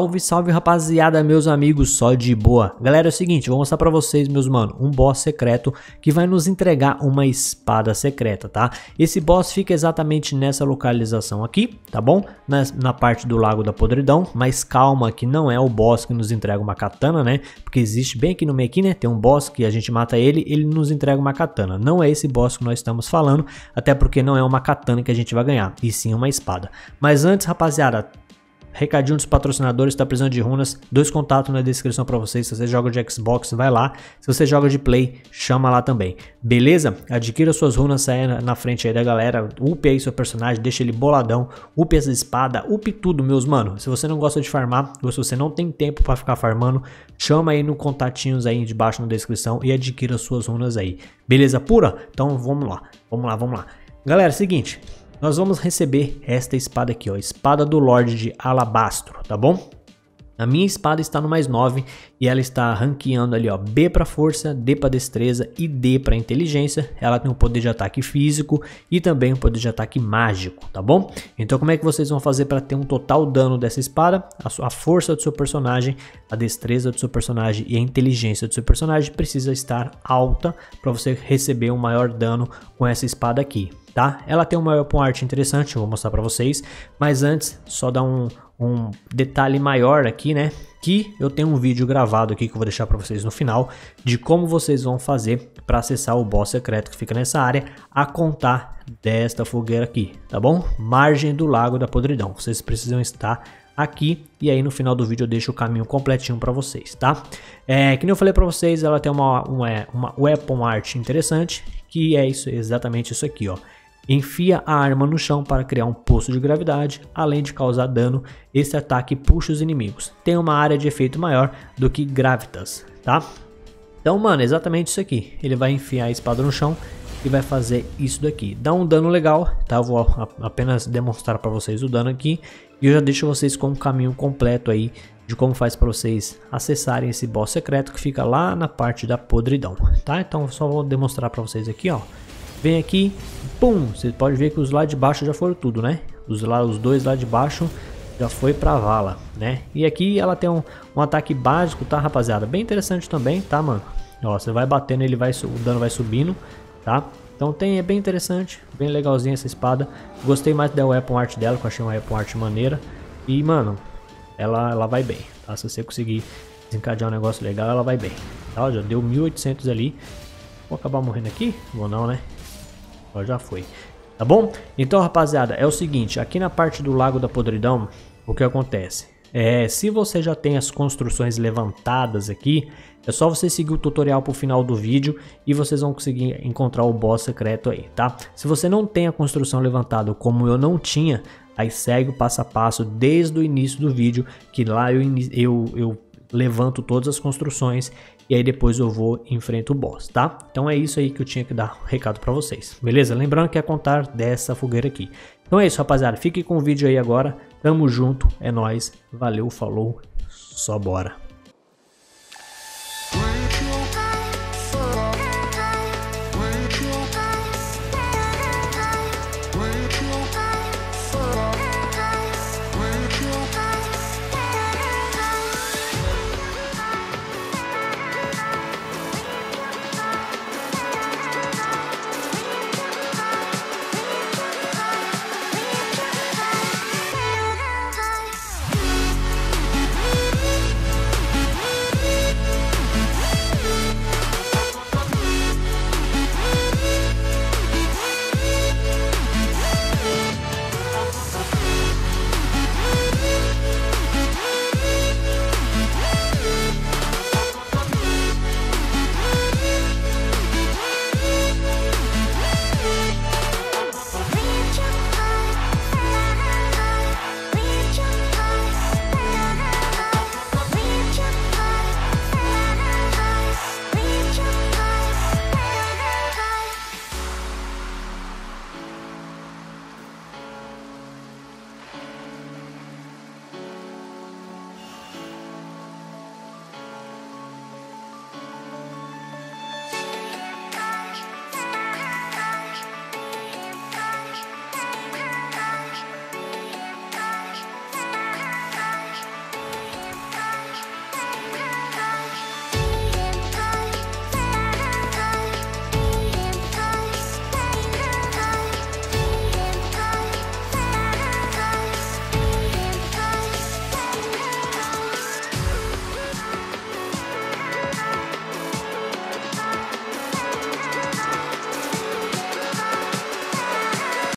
Salve, salve rapaziada, meus amigos, só de boa. Galera, é o seguinte, vou mostrar pra vocês, meus mano, um boss secreto que vai nos entregar uma espada secreta, tá? Esse boss fica exatamente nessa localização aqui, tá bom? Na, na parte do Lago da Podridão, mas calma que não é o boss que nos entrega uma katana, né? Porque existe bem aqui no meio aqui, né? Tem um boss que a gente mata ele, ele nos entrega uma katana. Não é esse boss que nós estamos falando, até porque não é uma katana que a gente vai ganhar, e sim uma espada. Mas antes, rapaziada, Recadinho dos patrocinadores, está precisando de runas, dois contatos na descrição para vocês. Se você joga de Xbox, vai lá. Se você joga de Play, chama lá também. Beleza? Adquira suas runas, saia na frente aí da galera. Upe aí seu personagem, deixa ele boladão. Upe essa espada, upe tudo, meus mano. Se você não gosta de farmar, ou se você não tem tempo para ficar farmando, chama aí no contatinhos aí de baixo na descrição e adquira suas runas aí. Beleza pura? Então vamos lá, vamos lá, vamos lá. Galera, seguinte, nós vamos receber esta espada aqui, ó, espada do Lorde de Alabastro, tá bom? A minha espada está no mais 9 e ela está ranqueando ali, ó, B para força, D para destreza e D para inteligência. Ela tem um poder de ataque físico e também um poder de ataque mágico, tá bom? Então como é que vocês vão fazer para ter um total dano dessa espada? A, sua, a força do seu personagem, a destreza do seu personagem e a inteligência do seu personagem precisa estar alta para você receber um maior dano com essa espada aqui, tá? Ela tem uma weapon art interessante, vou mostrar para vocês, mas antes só dar um, um detalhe maior aqui, né? Que eu tenho um vídeo gravado aqui que eu vou deixar para vocês no final de como vocês vão fazer para acessar o boss secreto que fica nessa área a contar desta fogueira aqui, tá bom? Margem do Lago da Podridão. Vocês precisam estar aqui e aí no final do vídeo eu deixo o caminho completinho para vocês, tá? É, que nem eu falei para vocês, ela tem uma, uma, uma weapon art interessante, que é isso, exatamente isso aqui, ó. Enfia a arma no chão para criar um poço de gravidade, além de causar dano, esse ataque puxa os inimigos. Tem uma área de efeito maior do que Gravitas, tá? Então, mano, exatamente isso aqui. Ele vai enfiar a espada no chão e vai fazer isso daqui. Dá um dano legal, tá? Eu vou apenas demonstrar para vocês o dano aqui. E eu já deixo vocês com um caminho completo aí de como faz para vocês acessarem esse boss secreto que fica lá na parte da podridão, tá? Então, só vou demonstrar para vocês aqui, ó. Vem aqui, pum, você pode ver que os lá de baixo já foram tudo, né? Os, lá, os dois lá de baixo já foi pra vala, né? E aqui ela tem um, um ataque básico, tá, rapaziada? Bem interessante também, tá, mano? Ó, você vai batendo, ele vai, o dano vai subindo, tá? Então tem, é bem interessante, bem legalzinha essa espada. Gostei mais da weapon art dela, que eu achei uma weapon art maneira. E, mano, ela, ela vai bem, tá? Se você conseguir desencadear um negócio legal, ela vai bem. Tá? Já deu 1800 ali. Vou acabar morrendo aqui? Vou não, né? Ó, já foi. Tá bom? Então, rapaziada, é o seguinte. Aqui na parte do Lago da Podridão, o que acontece? É, se você já tem as construções levantadas aqui, é só você seguir o tutorial para o final do vídeo e vocês vão conseguir encontrar o boss secreto aí, tá? Se você não tem a construção levantada como eu não tinha, aí segue o passo a passo desde o início do vídeo, que lá eu, eu, eu levanto todas as construções e aí depois eu vou enfrento o boss, tá? Então é isso aí que eu tinha que dar recado para vocês, beleza? Lembrando que é contar dessa fogueira aqui. Então é isso, rapaziada. Fique com o vídeo aí agora. Tamo junto, é nóis. Valeu, falou, só bora.